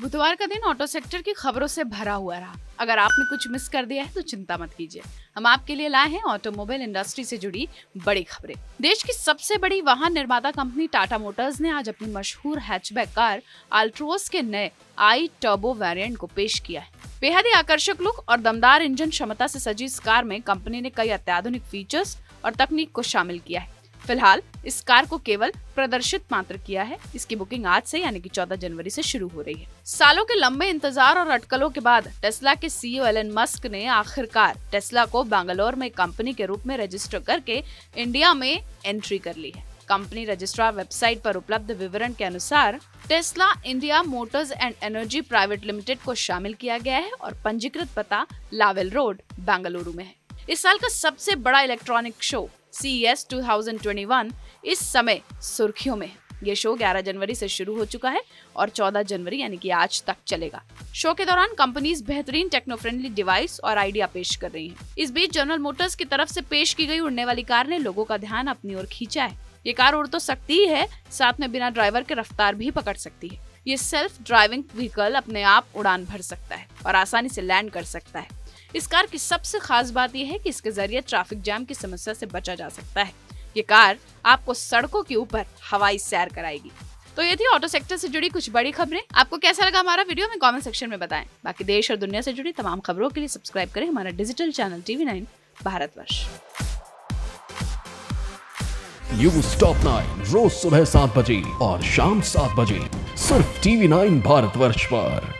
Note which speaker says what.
Speaker 1: बुधवार का दिन ऑटो सेक्टर की खबरों से भरा हुआ रहा। अगर आपने कुछ मिस कर दिया है तो चिंता मत कीजिए। हम आपके लिए लाए हैं ऑटोमोबाइल इंडस्ट्री से जुड़ी बड़ी खबरें। देश की सबसे बड़ी वाहन निर्माता कंपनी टाटा मोटर्स ने आज अपनी मशहूर हैचबैक कार अल्ट्रोस के नए आई टर्बो वेरिएंट को पेश किया है। बेहद ही आकर्षक लुक और दमदार इंजन क्षमता से सजी इस कार में कंपनी ने कई अत्याधुनिक फीचर्स और तकनीक को शामिल किया है। फ़िलहाल इस कार को केवल प्रदर्शित मात्र किया है। इसकी बुकिंग आज से, यानी कि 14 जनवरी से शुरू हो रही है। सालों के लंबे इंतज़ार और अटकलों के बाद टेस्ला के सीईओ एलन मस्क ने आखिरकार टेस्ला को बैंगलोर में कंपनी के रूप में रजिस्टर करके इंडिया में एंट्री कर ली है। कंपनी रजिस्ट्रार वेबसाइट पर उपलब्ध विवरण के अनुसार Tesla India Motors and Energy private limited को शामिल किया गया है और पंजीकृत पता लावेल रोड बेंगलुरु में है। इस साल का सबसे बड़ा electronic show C S two इस समय सुर्खियों में। है ये शो 11 जनवरी से शुरू हो चुका है और 14 जनवरी यानी कि आज तक चलेगा। शो के दौरान कंपनीज़ बेहतरीन टेक्नो फ्रेंडली डिवाइस और आइडिया पेश कर रही हैं। इस बीच जनरल मोटर्स की तरफ़ से पेश की गई उड़ने वाली कार ने लोगों का ध्यान अपनी ओर खींचा है। ये कार उड़ तो सकती ही है साथ में बिना ड्राइवर के रफ्तार भी पकड़ सकती है। ये सेल्फ ड्राइविंग व्हीकल अपने आप उड़ान भर सकता है और आसानी से लैंड कर सकता है। इस कार की सबसे खास बात यह है कि इसके ज़रिए ट्रैफ़िक जाम की समस्या से बचा जा सकता है। ये कार आपको सड़कों के ऊपर हवाई सैर कराएगी। तो ये थी ऑटो सेक्टर से जुड़ी कुछ बड़ी खबरें। आपको कैसा लगा हमारा वीडियो में कमेंट सेक्शन में बताएँ। बाकी देश और दुनिया से जुड़ी तमाम खबरों के लिए सब्सक्राइब करें हमारा digital channel TV nine Bharatvarsh.
Speaker 2: You स्टॉप नाइन रोज सुबह सात बजे और शाम सात बजे सिर्फ़ टीवी नाइन भारतवर्ष पर।